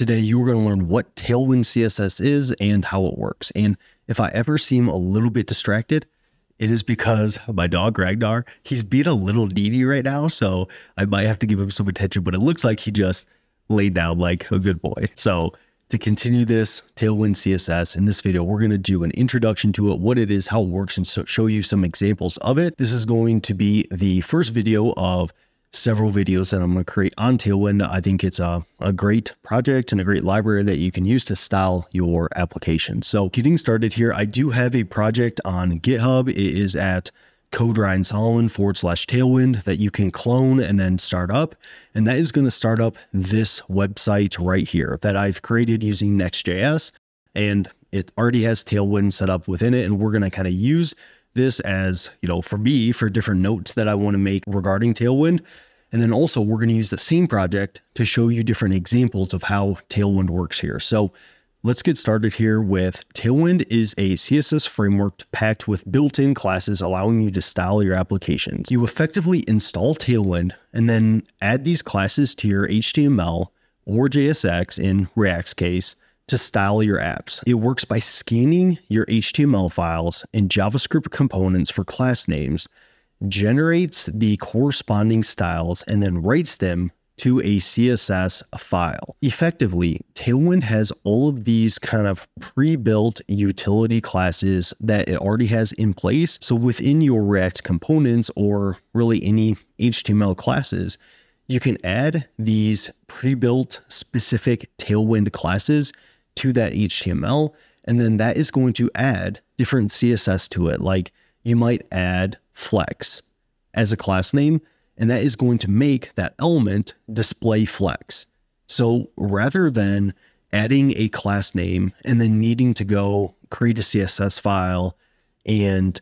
Today, you're going to learn what Tailwind CSS is and how it works. And if I ever seem a little bit distracted, it is because my dog Ragnar, he's being a little needy right now, so I might have to give him some attention, but it looks like he just laid down like a good boy. So to continue this Tailwind CSS, in this video, we're going to do an introduction to it, what it is, how it works, and so show you some examples of it. This is going to be the first video of several videos that I'm going to create on Tailwind. I think it's a, a great project and a great library that you can use to style your application. So getting started here, I do have a project on GitHub. It is at code Ryan Solomon forward slash tailwind that you can clone and then start up. And that is going to start up this website right here that I've created using Next.js. And it already has Tailwind set up within it. And we're going to kind of use this as, you know, for me, for different notes that I want to make regarding Tailwind. And then also we're going to use the same project to show you different examples of how Tailwind works here. So let's get started here with Tailwind is a CSS framework packed with built-in classes allowing you to style your applications. You effectively install Tailwind and then add these classes to your HTML or JSX in React's case to style your apps. It works by scanning your HTML files and JavaScript components for class names, generates the corresponding styles, and then writes them to a CSS file. Effectively, Tailwind has all of these kind of pre-built utility classes that it already has in place. So within your React components or really any HTML classes, you can add these pre-built specific Tailwind classes to that HTML. And then that is going to add different CSS to it. Like you might add flex as a class name, and that is going to make that element display flex. So rather than adding a class name and then needing to go create a CSS file and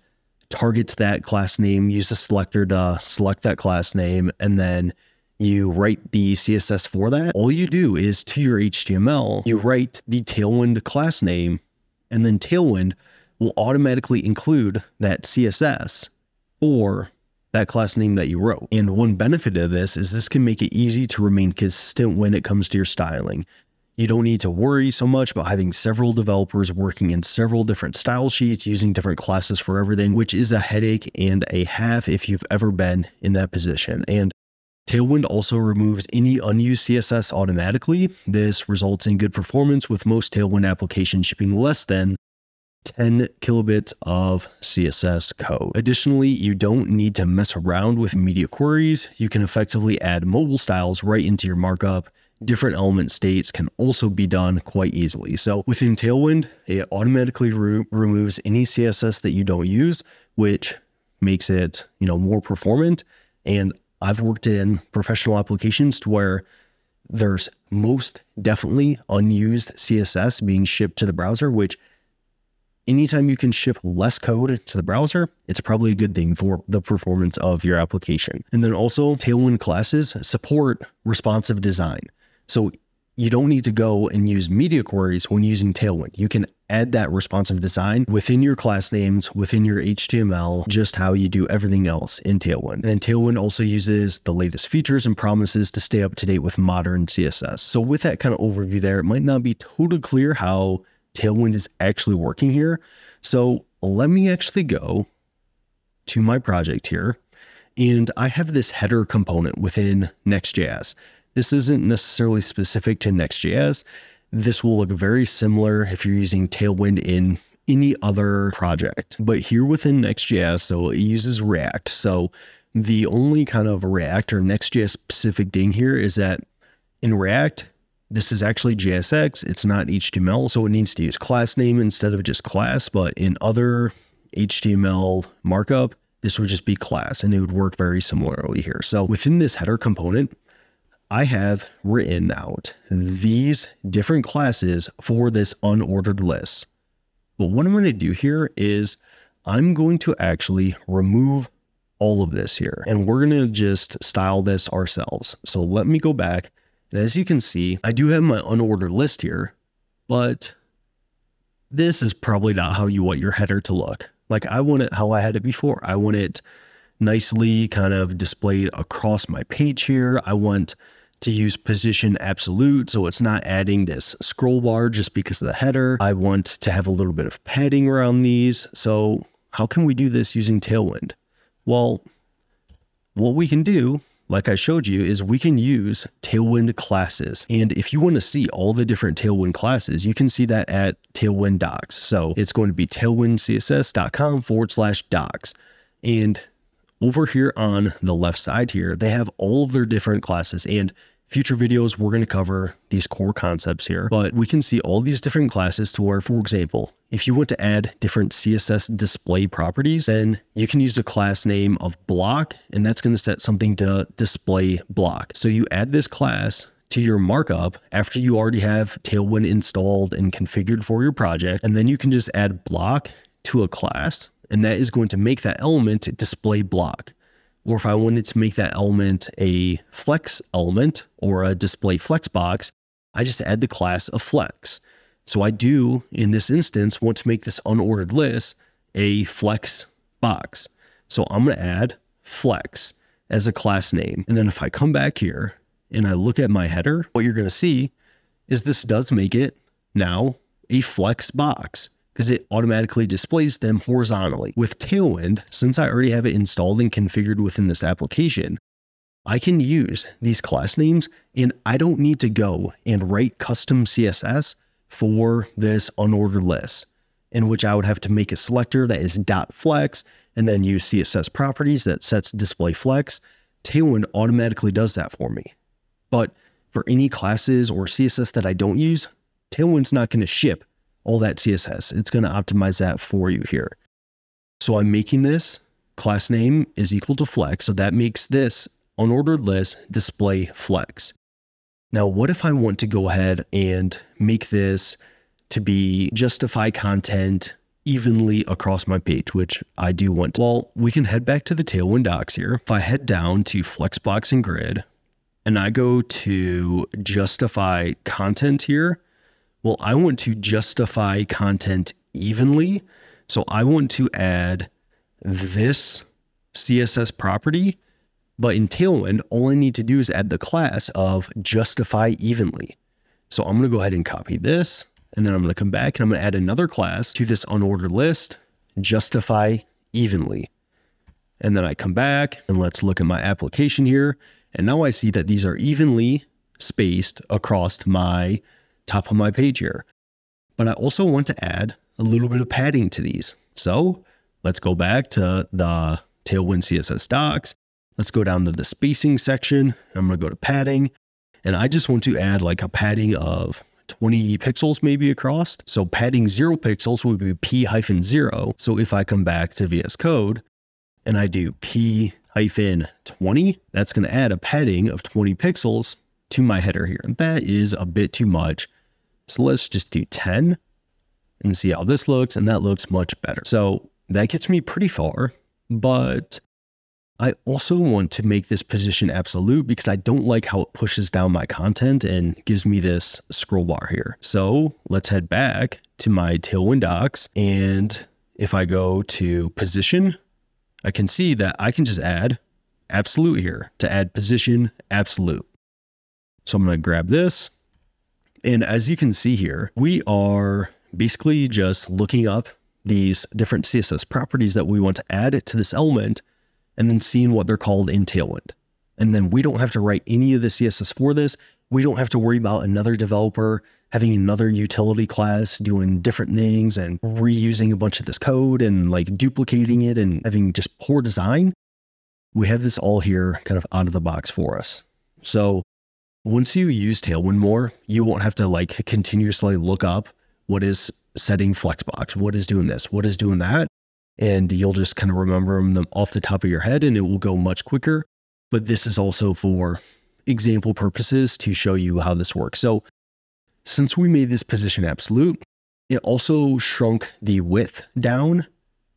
target that class name, use a selector to select that class name, and then you write the CSS for that. All you do is to your HTML, you write the Tailwind class name, and then Tailwind will automatically include that CSS or that class name that you wrote. And one benefit of this is this can make it easy to remain consistent when it comes to your styling. You don't need to worry so much about having several developers working in several different style sheets using different classes for everything, which is a headache and a half if you've ever been in that position. And Tailwind also removes any unused CSS automatically. This results in good performance with most Tailwind applications shipping less than 10 kilobits of CSS code. Additionally, you don't need to mess around with media queries. You can effectively add mobile styles right into your markup. Different element states can also be done quite easily. So within Tailwind, it automatically re removes any CSS that you don't use, which makes it, you know, more performant and I've worked in professional applications to where there's most definitely unused CSS being shipped to the browser, which anytime you can ship less code to the browser, it's probably a good thing for the performance of your application. And then also Tailwind classes support responsive design. So you don't need to go and use media queries when using Tailwind. You can add that responsive design within your class names, within your HTML, just how you do everything else in Tailwind. And then Tailwind also uses the latest features and promises to stay up to date with modern CSS. So with that kind of overview there, it might not be totally clear how Tailwind is actually working here. So let me actually go to my project here. And I have this header component within Next.js. This isn't necessarily specific to Next.js. This will look very similar if you're using Tailwind in any other project. But here within Next.js, so it uses React. So the only kind of React or Next.js specific thing here is that in React, this is actually JSX. It's not HTML, so it needs to use class name instead of just class. But in other HTML markup, this would just be class and it would work very similarly here. So within this header component, I have written out these different classes for this unordered list. But what I'm going to do here is I'm going to actually remove all of this here and we're going to just style this ourselves. So let me go back. And as you can see, I do have my unordered list here, but this is probably not how you want your header to look. Like I want it how I had it before. I want it nicely kind of displayed across my page here. I want to use position absolute. So it's not adding this scroll bar just because of the header. I want to have a little bit of padding around these. So how can we do this using Tailwind? Well, what we can do like I showed you, is we can use Tailwind classes. And if you want to see all the different Tailwind classes, you can see that at Tailwind docs. So it's going to be tailwindcss.com forward slash docs. And over here on the left side here, they have all of their different classes. And future videos, we're going to cover these core concepts here, but we can see all these different classes to where, for example, if you want to add different CSS display properties, then you can use the class name of block, and that's going to set something to display block. So you add this class to your markup after you already have Tailwind installed and configured for your project, and then you can just add block to a class, and that is going to make that element display block or if I wanted to make that element a flex element or a display flex box, I just add the class of flex. So I do, in this instance, want to make this unordered list a flex box. So I'm going to add flex as a class name. And then if I come back here and I look at my header, what you're going to see is this does make it now a flex box because it automatically displays them horizontally. With Tailwind, since I already have it installed and configured within this application, I can use these class names and I don't need to go and write custom CSS for this unordered list in which I would have to make a selector that is dot flex and then use CSS properties that sets display flex. Tailwind automatically does that for me. But for any classes or CSS that I don't use, Tailwind's not going to ship all that CSS. It's going to optimize that for you here. So I'm making this class name is equal to flex. So that makes this unordered list display flex. Now, what if I want to go ahead and make this to be justify content evenly across my page, which I do want. To. Well, we can head back to the Tailwind docs here. If I head down to Flexbox and Grid and I go to justify content here, well, I want to justify content evenly. So I want to add this CSS property, but in Tailwind, all I need to do is add the class of justify evenly. So I'm going to go ahead and copy this, and then I'm going to come back and I'm going to add another class to this unordered list, justify evenly. And then I come back and let's look at my application here. And now I see that these are evenly spaced across my top of my page here. But I also want to add a little bit of padding to these. So let's go back to the Tailwind CSS docs. Let's go down to the spacing section. I'm going to go to padding and I just want to add like a padding of 20 pixels maybe across. So padding zero pixels would be P hyphen zero. So if I come back to VS Code and I do P hyphen 20, that's going to add a padding of 20 pixels to my header here. And that is a bit too much. So let's just do 10 and see how this looks. And that looks much better. So that gets me pretty far, but I also want to make this position absolute because I don't like how it pushes down my content and gives me this scroll bar here. So let's head back to my Tailwind docs. And if I go to position, I can see that I can just add absolute here to add position absolute. So I'm going to grab this and as you can see here, we are basically just looking up these different CSS properties that we want to add to this element and then seeing what they're called in Tailwind. And then we don't have to write any of the CSS for this. We don't have to worry about another developer having another utility class doing different things and reusing a bunch of this code and like duplicating it and having just poor design. We have this all here kind of out of the box for us. So once you use Tailwind more, you won't have to like continuously look up what is setting Flexbox, what is doing this, what is doing that. And you'll just kind of remember them off the top of your head and it will go much quicker. But this is also for example purposes to show you how this works. So since we made this position absolute, it also shrunk the width down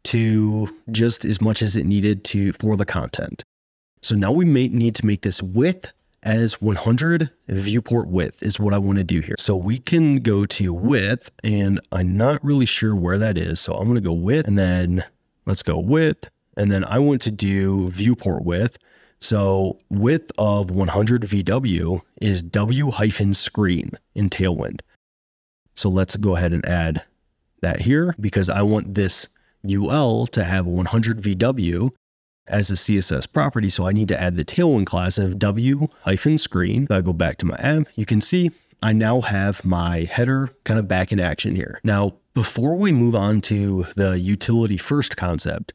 to just as much as it needed to for the content. So now we may need to make this width as 100 viewport width is what I want to do here. So we can go to width and I'm not really sure where that is. So I'm going to go width and then let's go width. And then I want to do viewport width. So width of 100 VW is W hyphen screen in Tailwind. So let's go ahead and add that here because I want this UL to have 100 VW as a CSS property. So I need to add the Tailwind class of W hyphen screen. If I go back to my app, you can see I now have my header kind of back in action here. Now, before we move on to the utility first concept,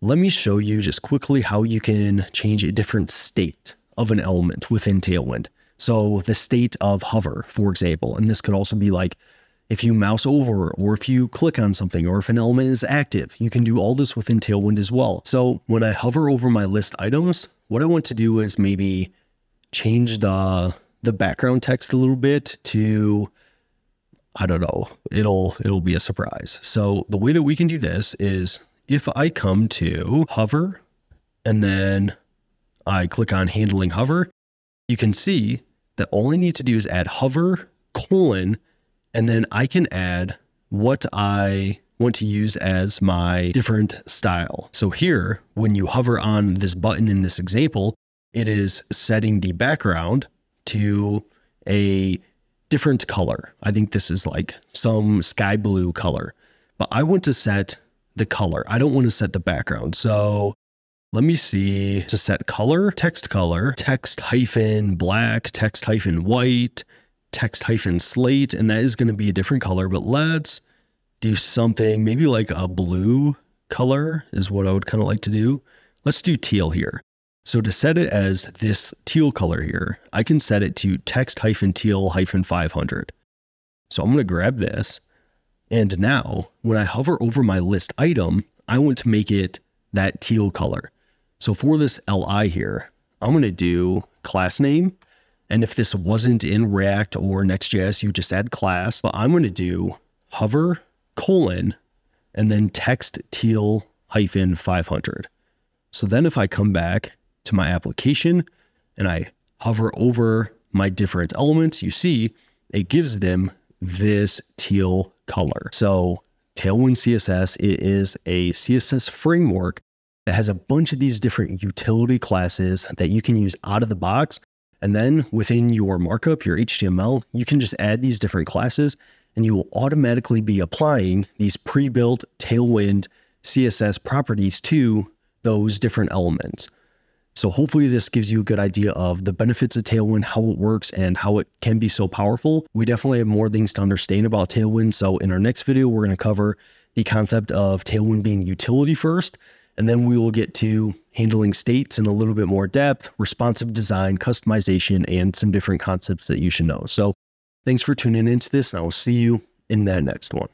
let me show you just quickly how you can change a different state of an element within Tailwind. So the state of hover, for example, and this could also be like if you mouse over or if you click on something or if an element is active, you can do all this within Tailwind as well. So when I hover over my list items, what I want to do is maybe change the the background text a little bit to I don't know. It'll it'll be a surprise. So the way that we can do this is if I come to hover and then I click on handling hover, you can see that all I need to do is add hover colon, and then I can add what I want to use as my different style. So here, when you hover on this button in this example, it is setting the background to a different color. I think this is like some sky blue color, but I want to set the color. I don't want to set the background. So let me see to set color, text color, text hyphen black, text hyphen white, text hyphen slate, and that is going to be a different color. But let's do something maybe like a blue color is what I would kind of like to do. Let's do teal here. So to set it as this teal color here, I can set it to text hyphen teal hyphen 500. So I'm going to grab this and now when I hover over my list item, I want to make it that teal color. So for this LI here, I'm going to do class name. And if this wasn't in React or Next.js, you just add class, but I'm going to do hover colon and then text teal hyphen 500. So then if I come back to my application and I hover over my different elements, you see it gives them this teal color. So Tailwind CSS it is a CSS framework that has a bunch of these different utility classes that you can use out of the box. And then within your markup, your HTML, you can just add these different classes and you will automatically be applying these pre-built Tailwind CSS properties to those different elements. So hopefully this gives you a good idea of the benefits of Tailwind, how it works, and how it can be so powerful. We definitely have more things to understand about Tailwind. So in our next video, we're going to cover the concept of Tailwind being utility first, and then we will get to handling states in a little bit more depth, responsive design, customization, and some different concepts that you should know. So thanks for tuning into this, and I will see you in that next one.